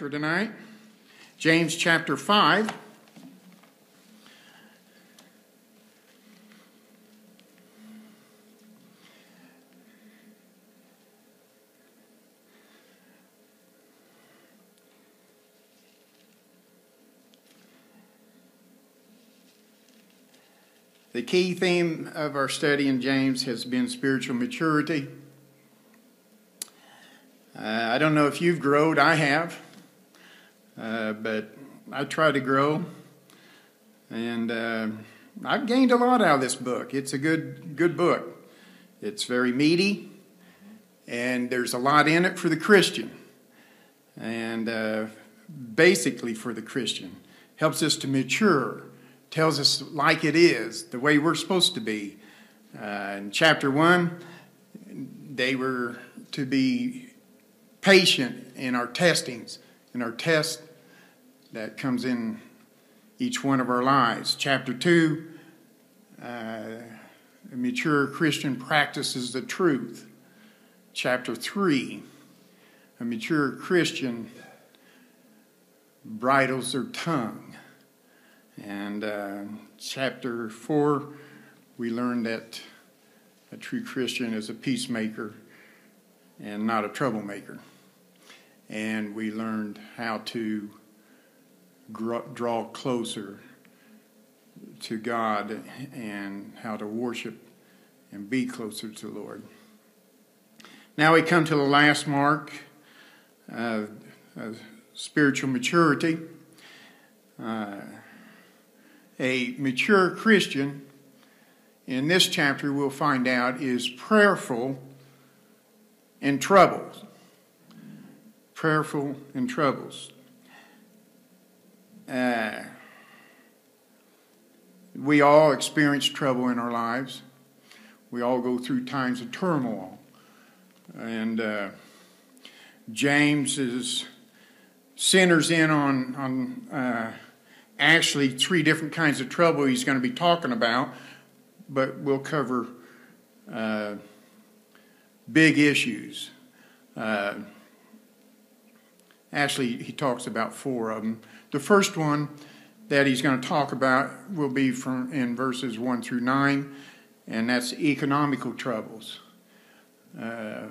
chapter tonight. James chapter 5. The key theme of our study in James has been spiritual maturity. Uh, I don't know if you've grown, I have, uh, but I try to grow, and uh, I've gained a lot out of this book. It's a good, good book. It's very meaty, and there's a lot in it for the Christian, and uh, basically for the Christian. Helps us to mature, tells us like it is, the way we're supposed to be. Uh, in chapter one, they were to be patient in our testings, in our test that comes in each one of our lives. Chapter 2, uh, a mature Christian practices the truth. Chapter 3, a mature Christian bridles their tongue. And uh, chapter 4, we learn that a true Christian is a peacemaker and not a troublemaker. And we learned how to draw closer to God and how to worship and be closer to the Lord. Now we come to the last mark of, of spiritual maturity. Uh, a mature Christian, in this chapter, we'll find out, is prayerful in troubles. Prayerful in troubles. Uh, we all experience trouble in our lives. We all go through times of turmoil. And uh, James is centers in on, on uh, actually three different kinds of trouble he's going to be talking about, but we'll cover uh, big issues. Uh, actually, he talks about four of them. The first one that he's going to talk about will be from in verses one through nine, and that's economical troubles. Uh,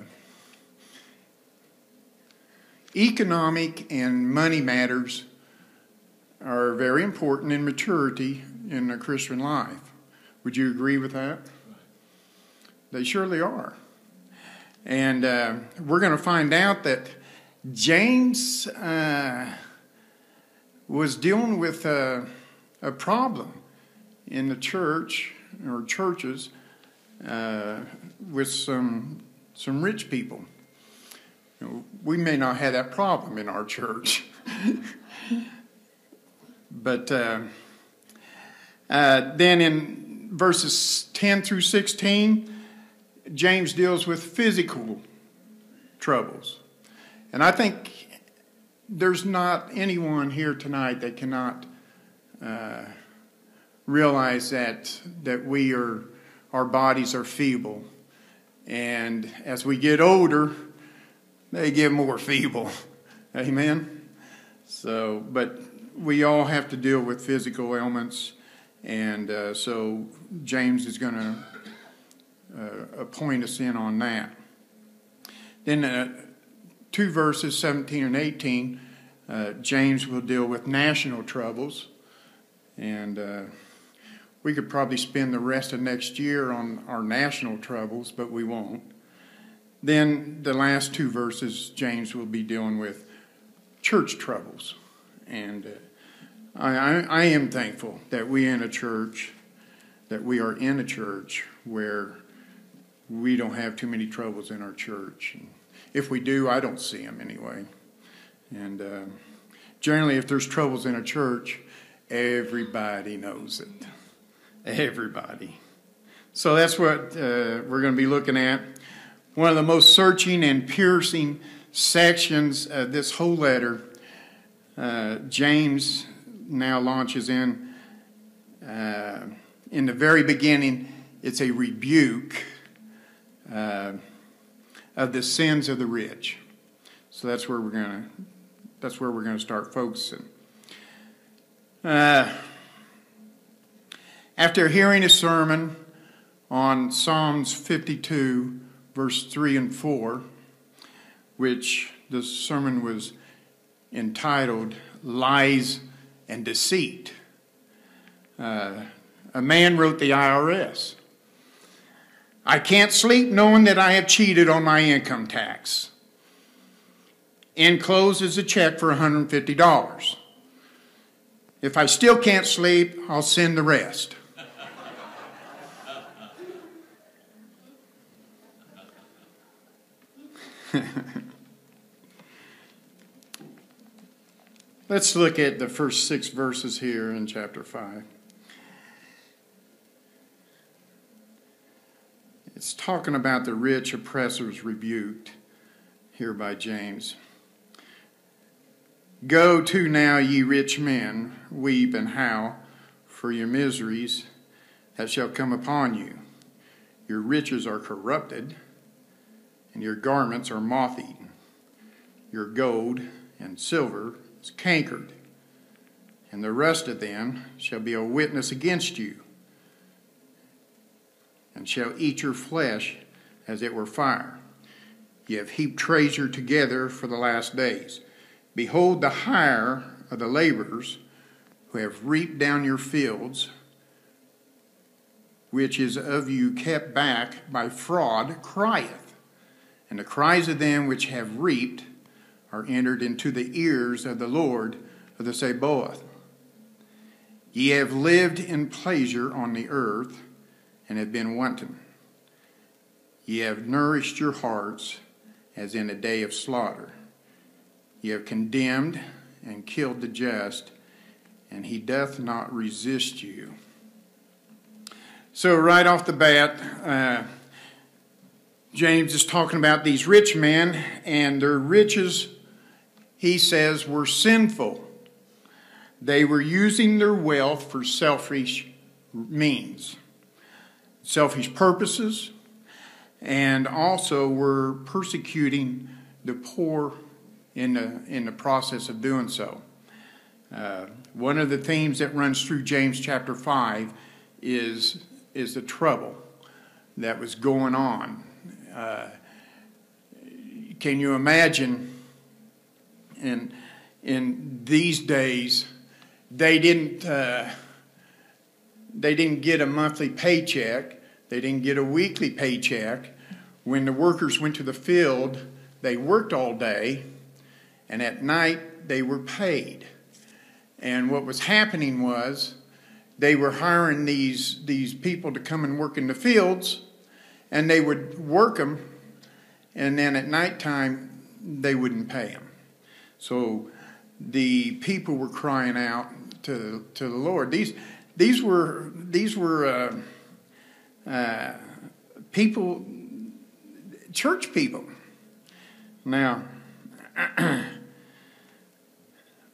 economic and money matters are very important in maturity in a Christian life. Would you agree with that? They surely are. And uh, we're going to find out that James uh, was dealing with a, a, problem in the church or churches uh, with some, some rich people. You know, we may not have that problem in our church. But uh, uh, then in verses 10 through 16, James deals with physical troubles. And I think there's not anyone here tonight that cannot uh, realize that, that we are, our bodies are feeble. And as we get older, they get more feeble. Amen? So, but we all have to deal with physical ailments And uh, so James is going to uh, appoint us in on that. Then, uh, two verses, 17 and 18, uh, James will deal with national troubles. And uh, we could probably spend the rest of next year on our national troubles, but we won't. Then, the last two verses, James will be dealing with church troubles. And uh, I, I, I am thankful that we in a church, that we are in a church where we don't have too many troubles in our church. And if we do, I don't see them anyway. And uh, generally, if there's troubles in a church, everybody knows it. Everybody. So that's what uh, we're going to be looking at. One of the most searching and piercing sections of this whole letter, uh, James now launches in. Uh, in the very beginning, it's a rebuke uh, of the sins of the rich. So that's where we're going to that's where we're going to start focusing. Uh, after hearing a sermon on Psalms 52, verse 3 and 4, which the sermon was entitled Lies and Deceit, uh, a man wrote the IRS. I can't sleep knowing that I have cheated on my income tax. Enclosed is a check for $150. If I still can't sleep, I'll send the rest. Let's look at the first six verses here in chapter 5. It's talking about the rich oppressors rebuked here by James. Go to now, ye rich men, weep and howl for your miseries that shall come upon you. Your riches are corrupted, and your garments are moth eaten. Your gold and silver is cankered, and the rest of them shall be a witness against you and shall eat your flesh as it were fire. Ye have heaped treasure together for the last days. Behold the hire of the laborers who have reaped down your fields, which is of you kept back by fraud, crieth. And the cries of them which have reaped are entered into the ears of the Lord of the Sabaoth. Ye have lived in pleasure on the earth and have been wanton. Ye have nourished your hearts as in a day of slaughter. Ye have condemned and killed the just, and he doth not resist you. So, right off the bat, uh, James is talking about these rich men, and their riches, he says, were sinful. They were using their wealth for selfish means selfish purposes, and also were persecuting the poor in the, in the process of doing so. Uh, one of the themes that runs through James chapter 5 is, is the trouble that was going on. Uh, can you imagine in, in these days, they didn't, uh, they didn't get a monthly paycheck they didn't get a weekly paycheck. When the workers went to the field, they worked all day, and at night they were paid. And what was happening was they were hiring these, these people to come and work in the fields, and they would work them, and then at nighttime they wouldn't pay them. So the people were crying out to, to the Lord. These, these were, these were uh, uh, people, church people. Now,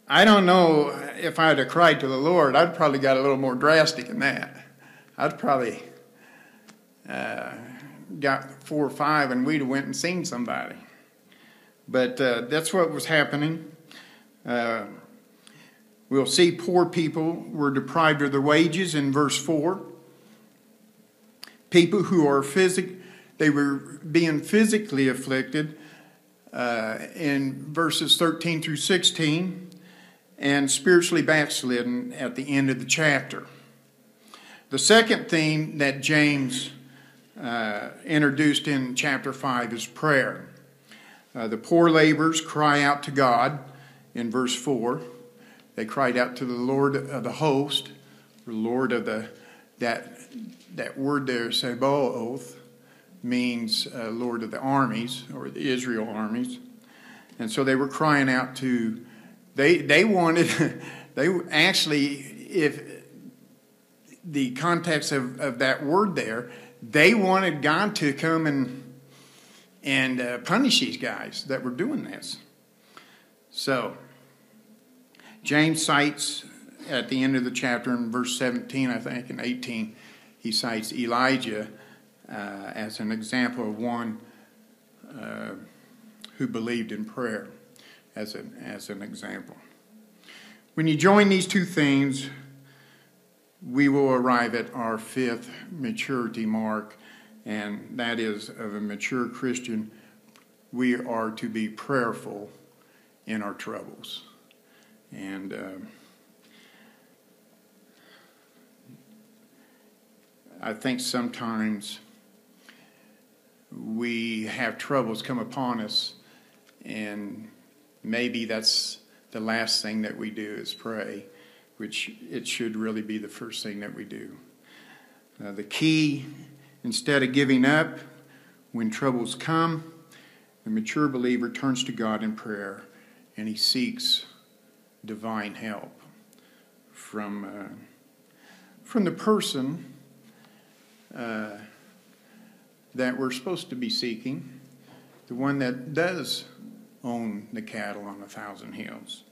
I don't know if I'd have cried to the Lord, I'd probably got a little more drastic than that. I'd probably uh, got four or five and we'd have went and seen somebody. But uh, that's what was happening. Uh, We'll see poor people were deprived of their wages in verse 4. People who are physic, they were being physically afflicted uh, in verses 13 through 16, and spiritually backslidden at the end of the chapter. The second theme that James uh, introduced in chapter 5 is prayer. Uh, the poor laborers cry out to God in verse 4. They cried out to the Lord of the host, Lord of the, that, that word there, Sabaoth, means uh, Lord of the armies, or the Israel armies. And so they were crying out to, they, they wanted, they actually, if the context of, of that word there, they wanted God to come and and uh, punish these guys that were doing this. So, James cites at the end of the chapter in verse 17, I think, and 18, he cites Elijah uh, as an example of one uh, who believed in prayer, as an, as an example. When you join these two things, we will arrive at our fifth maturity mark and that is of a mature Christian, we are to be prayerful in our troubles. And uh, I think sometimes we have troubles come upon us, and maybe that's the last thing that we do is pray, which it should really be the first thing that we do. Uh, the key Instead of giving up when troubles come, the mature believer turns to God in prayer and he seeks divine help from, uh, from the person uh, that we're supposed to be seeking, the one that does own the cattle on a thousand hills.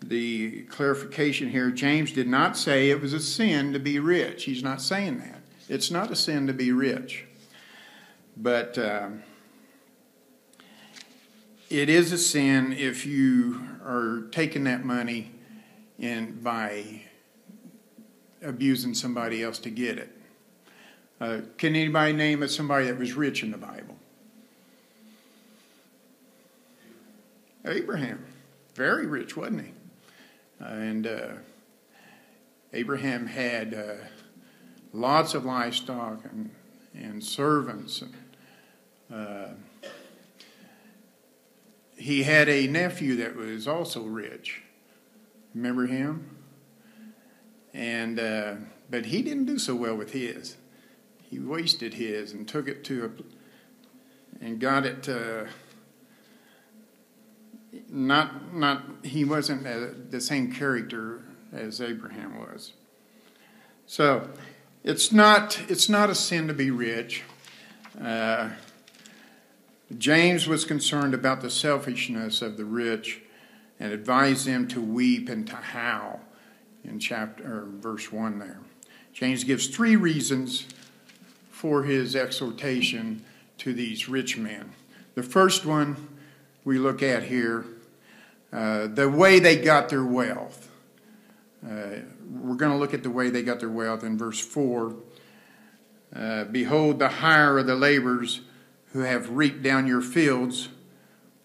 The clarification here James did not say it was a sin to be rich. He's not saying that. It's not a sin to be rich, but um, it is a sin if you are taking that money and by abusing somebody else to get it. Uh, can anybody name somebody that was rich in the Bible? Abraham, very rich, wasn't he? Uh, and uh, Abraham had uh, lots of livestock and, and servants. And, uh, he had a nephew that was also rich. Remember him? And uh, but he didn't do so well with his. He wasted his and took it to a and got it. Uh, not not he wasn't the same character as Abraham was. So it's not, it's not a sin to be rich. Uh, James was concerned about the selfishness of the rich and advised them to weep and to howl in chapter or verse 1 there. James gives three reasons for his exhortation to these rich men. The first one we look at here uh, the way they got their wealth. Uh, we're going to look at the way they got their wealth in verse 4. Uh, Behold, the hire of the laborers who have reaped down your fields,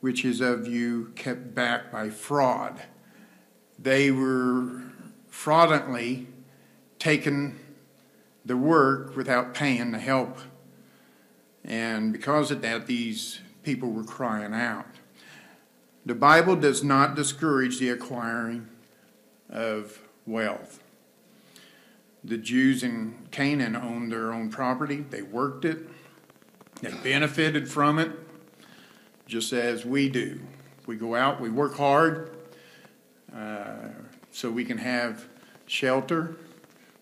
which is of you kept back by fraud. They were fraudulently taken the work without paying the help. And because of that, these people were crying out. The Bible does not discourage the acquiring of wealth. The Jews in Canaan owned their own property, they worked it, they benefited from it, just as we do. We go out, we work hard uh, so we can have shelter,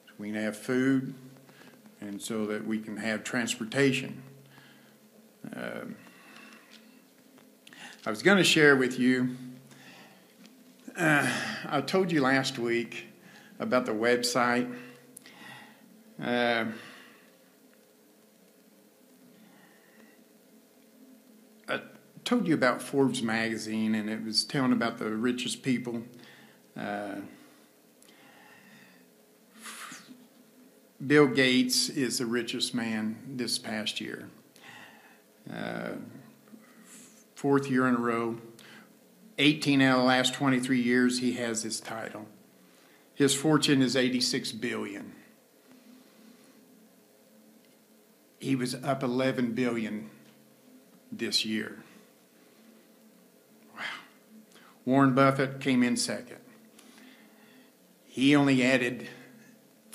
so we can have food, and so that we can have transportation. Uh, I was going to share with you, uh, I told you last week about the website. Uh, I told you about Forbes magazine, and it was telling about the richest people Bill Gates is the richest man this past year. Uh, fourth year in a row. 18 out of the last 23 years, he has this title. His fortune is 86 billion. He was up 11 billion this year. Wow. Warren Buffett came in second. He only added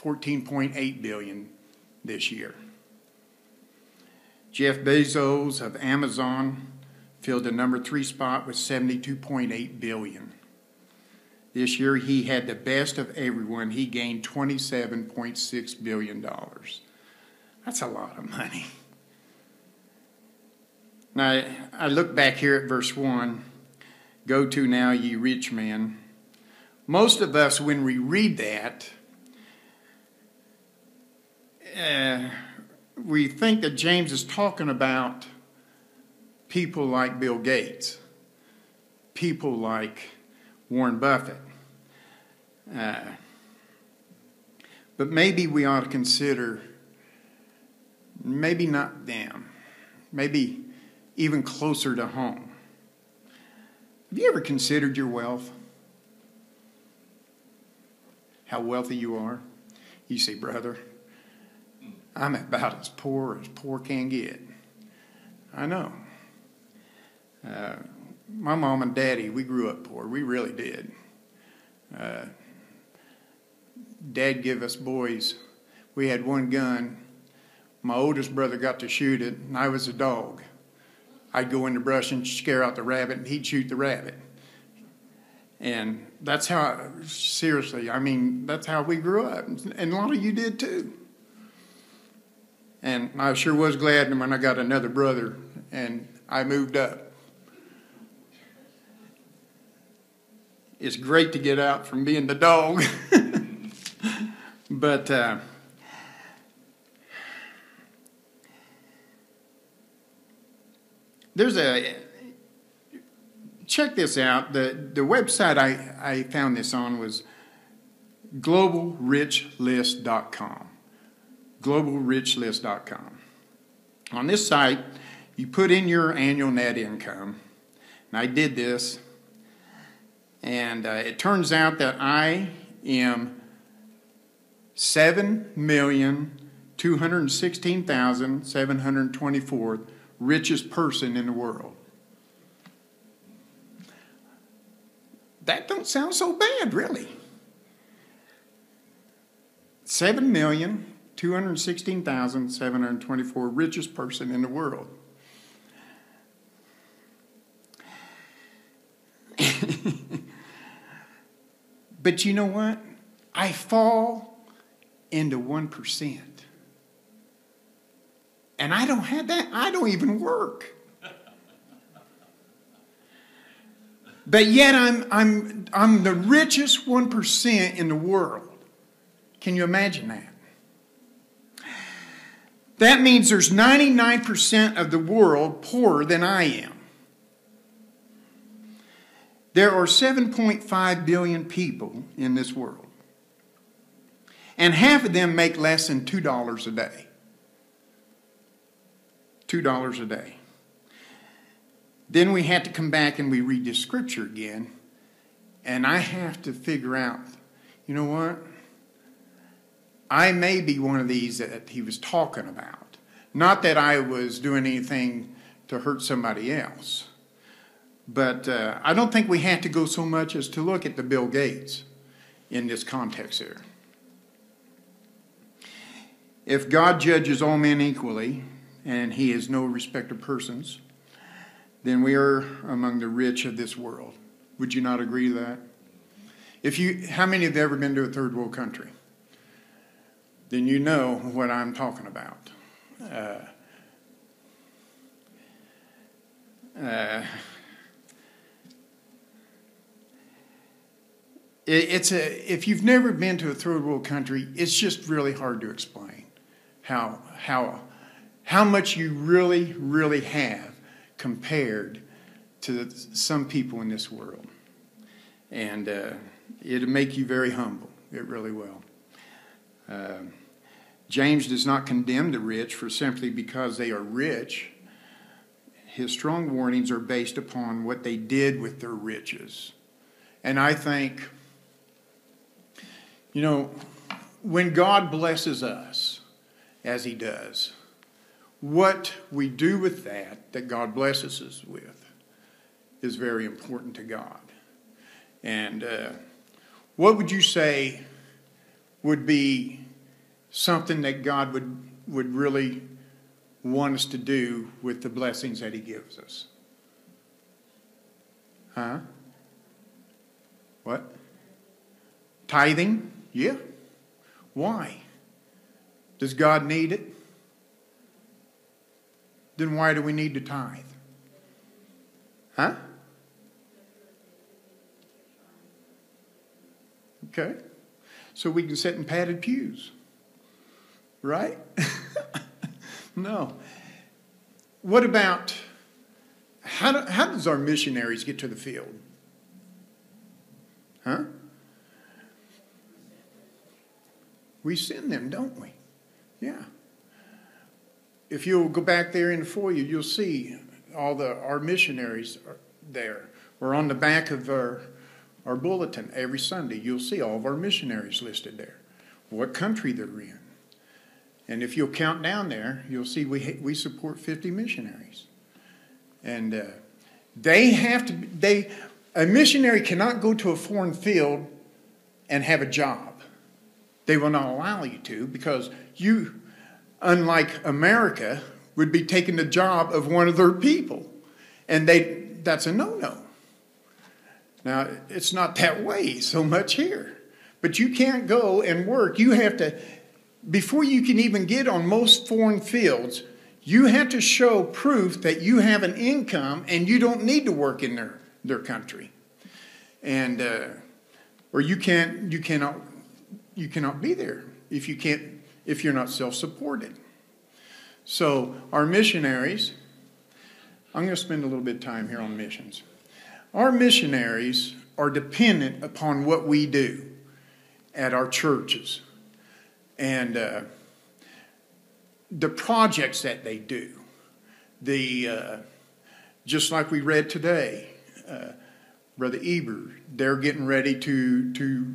14.8 billion this year. Jeff Bezos of Amazon filled the number three spot with 72.8 billion. This year he had the best of everyone. He gained 27.6 billion dollars. That's a lot of money. Now I look back here at verse 1. Go to now, ye rich men. Most of us, when we read that, uh, we think that James is talking about people like Bill Gates, people like Warren Buffett. Uh, but maybe we ought to consider maybe not them, maybe even closer to home. Have you ever considered your wealth? How wealthy you are? You say, brother, I'm about as poor as poor can get. I know. Uh, my mom and daddy, we grew up poor. We really did. Uh, Dad give us boys. We had one gun. My oldest brother got to shoot it, and I was a dog. I'd go in the brush and scare out the rabbit, and he'd shoot the rabbit. And that's how, seriously, I mean, that's how we grew up. And a lot of you did too. And I sure was glad when I got another brother and I moved up. it's great to get out from being the dog. but uh, there's a check this out. The the website I, I found this on was globalrichlist.com. Globalrichlist.com. On this site, you put in your annual net income. And I did this and uh, it turns out that I am 7,216,724 richest person in the world. That don't sound so bad, really. 7,216,724 richest person in the world. But you know what? I fall into 1%. And I don't have that. I don't even work. But yet I'm, I'm, I'm the richest 1% in the world. Can you imagine that? That means there's 99% of the world poorer than I am. There are 7.5 billion people in this world, and half of them make less than $2 a day. $2 a day. Then we have to come back and we read the scripture again, and I have to figure out, you know what? I may be one of these that he was talking about. Not that I was doing anything to hurt somebody else. But uh, I don't think we have to go so much as to look at the Bill Gates in this context here. If God judges all men equally, and he is no respecter of persons, then we are among the rich of this world. Would you not agree to that? If you, how many have ever been to a third world country? Then you know what I'm talking about. Uh, uh, it's a if you've never been to a third world country, it's just really hard to explain how how how much you really really have compared to some people in this world. And uh, it'll make you very humble. It really will. Uh, James does not condemn the rich for simply because they are rich. His strong warnings are based upon what they did with their riches. And I think, you know, when God blesses us, as He does, what we do with that, that God blesses us with, is very important to God. And uh, what would you say would be something that God would, would really want us to do with the blessings that He gives us? Huh? What? Tithing? Yeah. Why? Does God need it? Then why do we need to tithe? Huh? Okay. So we can sit in padded pews. Right? no. What about how, do, how does our missionaries get to the field? Huh? We send them, don't we? Yeah. If you'll go back there in the foyer, you'll see all the our missionaries are there. We're on the back of our our bulletin every Sunday. You'll see all of our missionaries listed there, what country they're in. And if you'll count down there, you'll see we, we support 50 missionaries. And uh, they have to, they, a missionary cannot go to a foreign field and have a job. They will not allow you to because you, unlike America, would be taking the job of one of their people. And they, that's a no no. Now, it's not that way so much here. But you can't go and work. You have to, before you can even get on most foreign fields, you have to show proof that you have an income and you don't need to work in their, their country. And, uh, or you can't, you cannot, you cannot be there if you can't, if you're not self-supported. So our missionaries, I'm going to spend a little bit of time here on missions. Our missionaries are dependent upon what we do at our churches and uh, the projects that they do. The uh, just like we read today, uh, Brother Eber, they're getting ready to to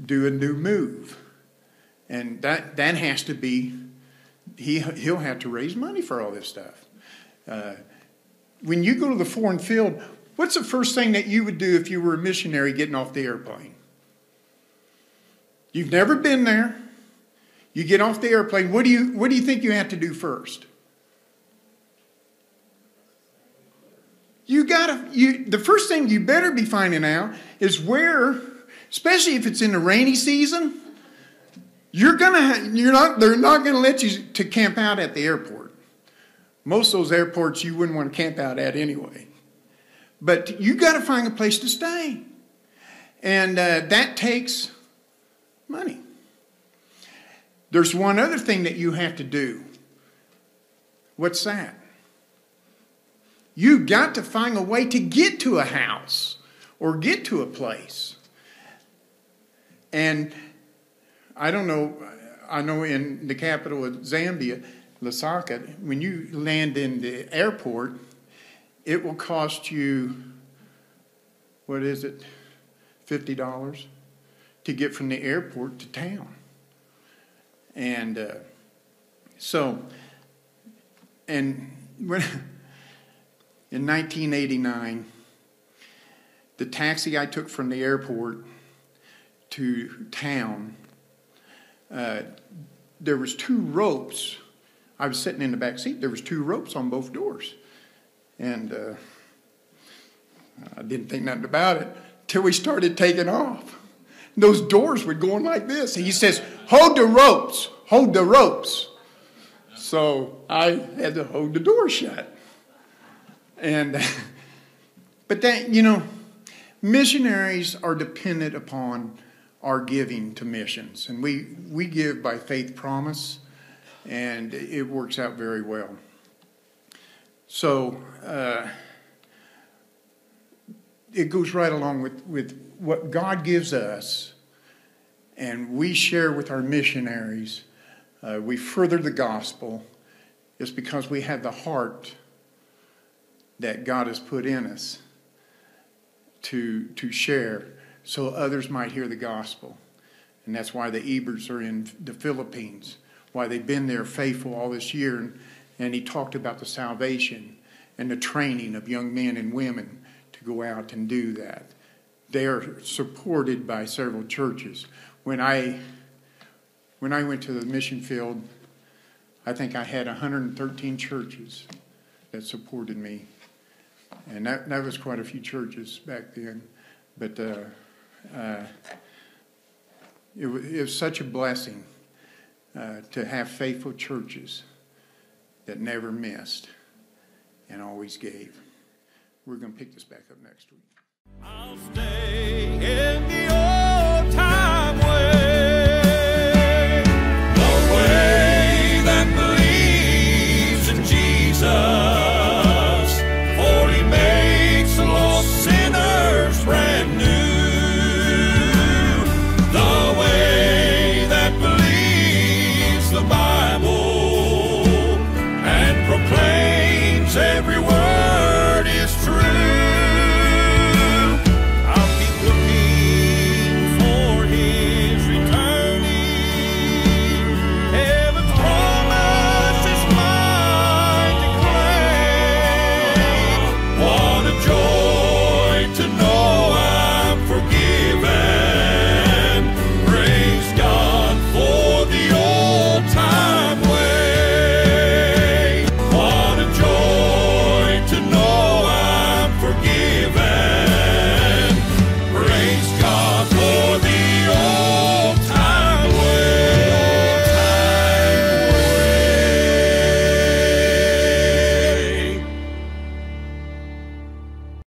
do a new move, and that that has to be he he'll have to raise money for all this stuff. Uh, when you go to the foreign field, What's the first thing that you would do if you were a missionary getting off the airplane? You've never been there. You get off the airplane. What do you, what do you think you have to do first? You gotta, you, the first thing you better be finding out is where, especially if it's in the rainy season, you're gonna, you're not, they're not gonna let you to camp out at the airport. Most of those airports you wouldn't want to camp out at anyway. But you got to find a place to stay. And uh, that takes money. There's one other thing that you have to do. What's that? You've got to find a way to get to a house or get to a place. And I don't know, I know in the capital of Zambia, Lusaka, when you land in the airport, it will cost you, what is it, $50 to get from the airport to town. And uh, so, and when, in 1989, the taxi I took from the airport to town, uh, there was two ropes. I was sitting in the back seat. There was two ropes on both doors. And uh, I didn't think nothing about it till we started taking off. Those doors were going like this. He says, Hold the ropes, hold the ropes. So I had to hold the door shut. And, but that, you know, missionaries are dependent upon our giving to missions. And we, we give by faith promise, and it works out very well. So, uh, it goes right along with, with what God gives us, and we share with our missionaries. Uh, we further the gospel. It's because we have the heart that God has put in us to, to share so others might hear the gospel. And that's why the Ebers are in the Philippines, why they've been there faithful all this year. And, and he talked about the salvation and the training of young men and women to go out and do that. They are supported by several churches. When I when I went to the mission field, I think I had 113 churches that supported me, and that that was quite a few churches back then. But uh, uh, it, was, it was such a blessing uh, to have faithful churches that never missed and always gave. We're going to pick this back up next week.